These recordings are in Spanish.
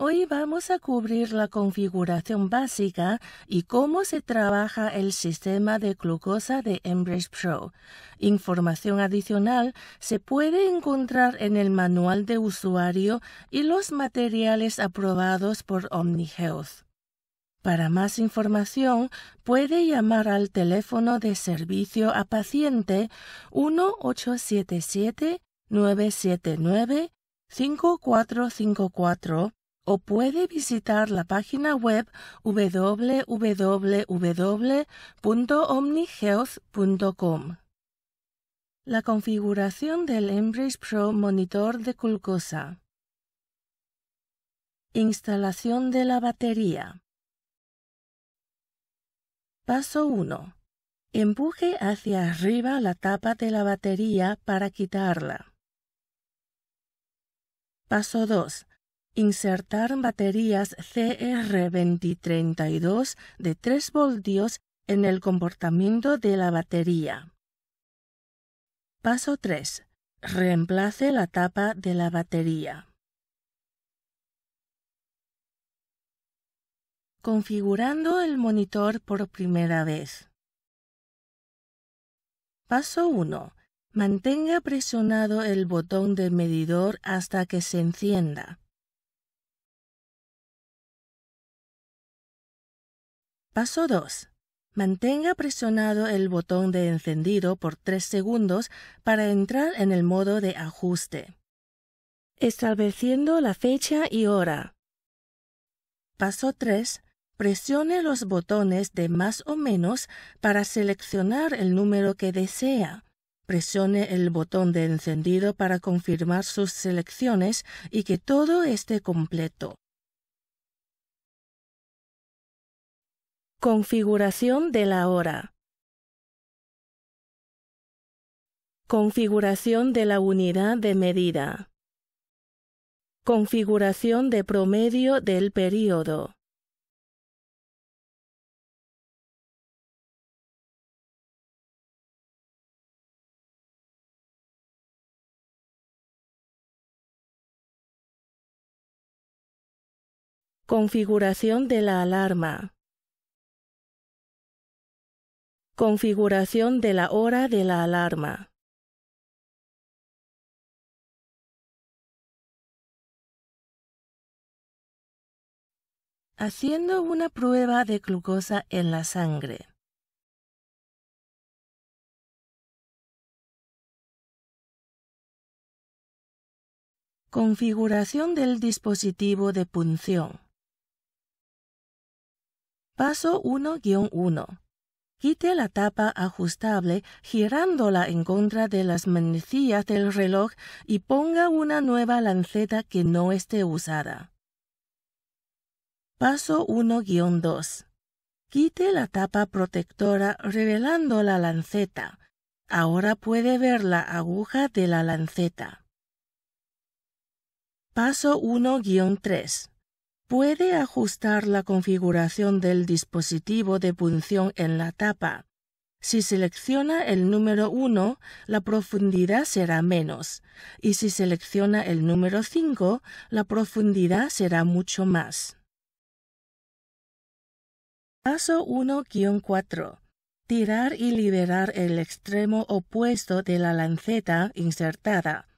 Hoy vamos a cubrir la configuración básica y cómo se trabaja el sistema de glucosa de Embrace Pro. Información adicional se puede encontrar en el manual de usuario y los materiales aprobados por OmniHealth. Para más información, puede llamar al teléfono de servicio a paciente 1877 979 5454 o puede visitar la página web www.omnihealth.com. La configuración del Embrace Pro Monitor de glucosa. Instalación de la batería. Paso 1. Empuje hacia arriba la tapa de la batería para quitarla. Paso 2 Insertar baterías CR2032 de 3 voltios en el comportamiento de la batería. Paso 3. Reemplace la tapa de la batería. Configurando el monitor por primera vez. Paso 1. Mantenga presionado el botón de medidor hasta que se encienda. Paso 2. Mantenga presionado el botón de encendido por 3 segundos para entrar en el modo de ajuste. Estableciendo la fecha y hora. Paso 3. Presione los botones de más o menos para seleccionar el número que desea. Presione el botón de encendido para confirmar sus selecciones y que todo esté completo. Configuración de la hora. Configuración de la unidad de medida. Configuración de promedio del período. Configuración de la alarma. Configuración de la hora de la alarma. Haciendo una prueba de glucosa en la sangre. Configuración del dispositivo de punción. Paso 1-1. Quite la tapa ajustable girándola en contra de las manecillas del reloj y ponga una nueva lanceta que no esté usada. Paso 1-2. Quite la tapa protectora revelando la lanceta. Ahora puede ver la aguja de la lanceta. Paso 1-3. Puede ajustar la configuración del dispositivo de punción en la tapa. Si selecciona el número 1, la profundidad será menos, y si selecciona el número 5, la profundidad será mucho más. Paso 1-4. Tirar y liberar el extremo opuesto de la lanceta insertada.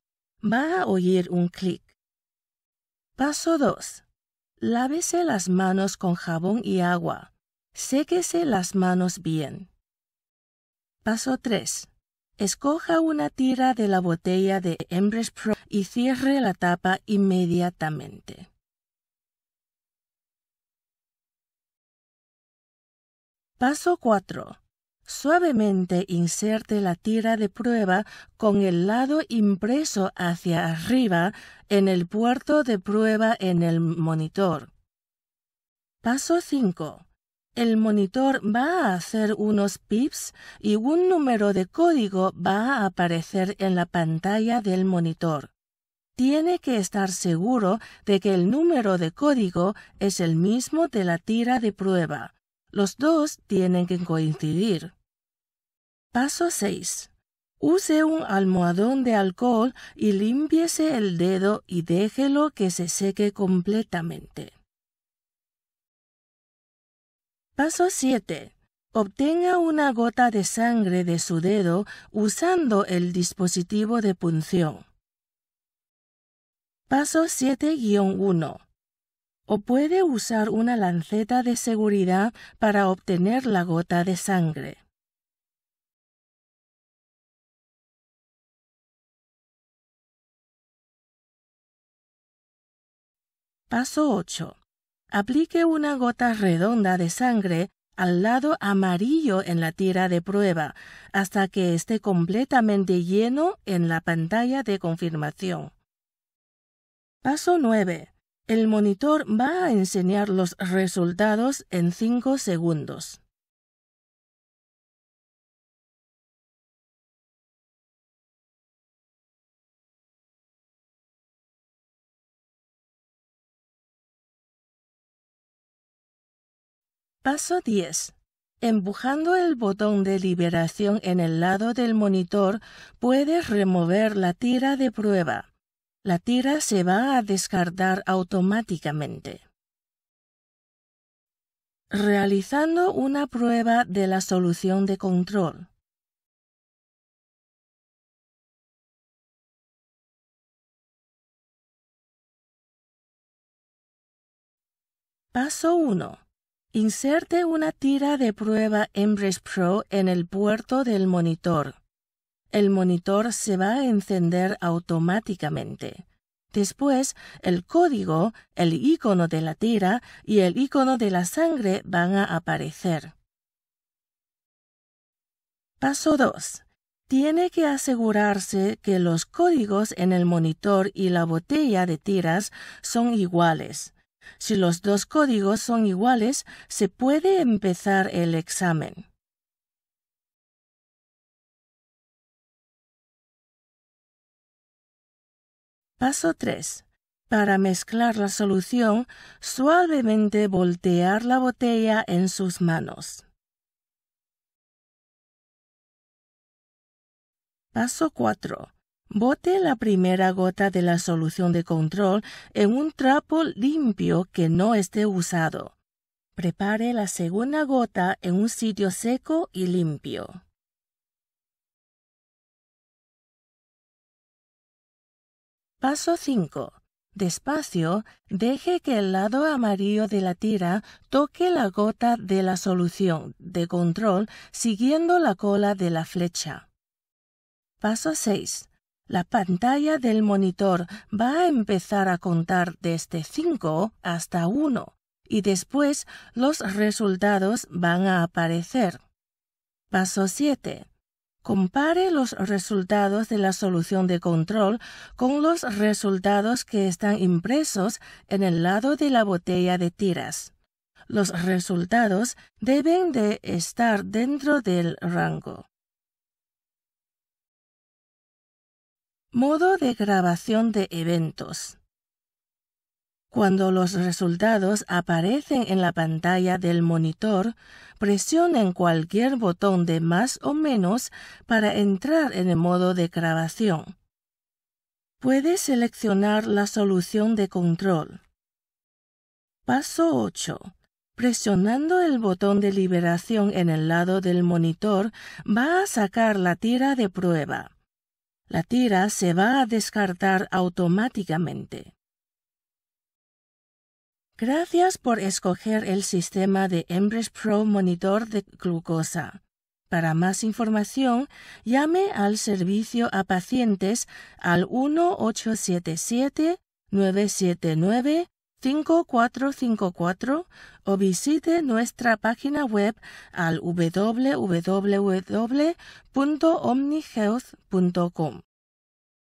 Va a oír un clic. Paso 2. Lávese las manos con jabón y agua. Séquese las manos bien. Paso 3. Escoja una tira de la botella de Embrace Pro y cierre la tapa inmediatamente. Paso 4. Suavemente inserte la tira de prueba con el lado impreso hacia arriba en el puerto de prueba en el monitor. Paso 5. El monitor va a hacer unos pips y un número de código va a aparecer en la pantalla del monitor. Tiene que estar seguro de que el número de código es el mismo de la tira de prueba. Los dos tienen que coincidir. Paso 6. Use un almohadón de alcohol y límpiese el dedo y déjelo que se seque completamente. Paso 7. Obtenga una gota de sangre de su dedo usando el dispositivo de punción. Paso 7-1. O puede usar una lanceta de seguridad para obtener la gota de sangre. Paso 8. Aplique una gota redonda de sangre al lado amarillo en la tira de prueba hasta que esté completamente lleno en la pantalla de confirmación. Paso 9. El monitor va a enseñar los resultados en 5 segundos. Paso 10. Empujando el botón de liberación en el lado del monitor, puedes remover la tira de prueba. La tira se va a descartar automáticamente. Realizando una prueba de la solución de control. Paso 1. Inserte una tira de prueba Embrex Pro en el puerto del monitor. El monitor se va a encender automáticamente. Después, el código, el icono de la tira y el icono de la sangre van a aparecer. Paso 2. Tiene que asegurarse que los códigos en el monitor y la botella de tiras son iguales. Si los dos códigos son iguales, se puede empezar el examen. Paso 3. Para mezclar la solución, suavemente voltear la botella en sus manos. Paso 4. Bote la primera gota de la solución de control en un trapo limpio que no esté usado. Prepare la segunda gota en un sitio seco y limpio. Paso 5. Despacio, deje que el lado amarillo de la tira toque la gota de la solución de control siguiendo la cola de la flecha. Paso 6. La pantalla del monitor va a empezar a contar desde 5 hasta 1 y después los resultados van a aparecer. Paso 7. Compare los resultados de la solución de control con los resultados que están impresos en el lado de la botella de tiras. Los resultados deben de estar dentro del rango. Modo de grabación de eventos. Cuando los resultados aparecen en la pantalla del monitor, presionen cualquier botón de más o menos para entrar en el modo de grabación. Puede seleccionar la solución de control. Paso 8. Presionando el botón de liberación en el lado del monitor va a sacar la tira de prueba la tira se va a descartar automáticamente. Gracias por escoger el sistema de Embrex Pro Monitor de glucosa. Para más información, llame al servicio a pacientes al 1877-979-5454 o visite nuestra página web al www.omnihealth.com.